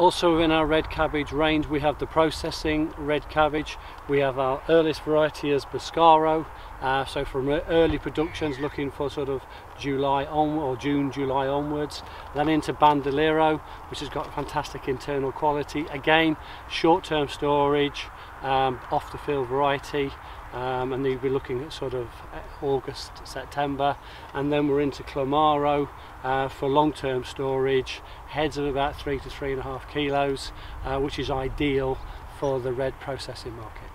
Also in our red cabbage range we have the processing red cabbage. We have our earliest variety as Boscaro, uh, so from early productions looking for sort of July on or June, July onwards. Then into Bandolero, which has got fantastic internal quality. Again, short-term storage, um, off the field variety. Um, and they'll be looking at sort of uh, August, September, and then we're into Clamaro uh, for long-term storage, heads of about three to three and a half kilos, uh, which is ideal for the red processing market.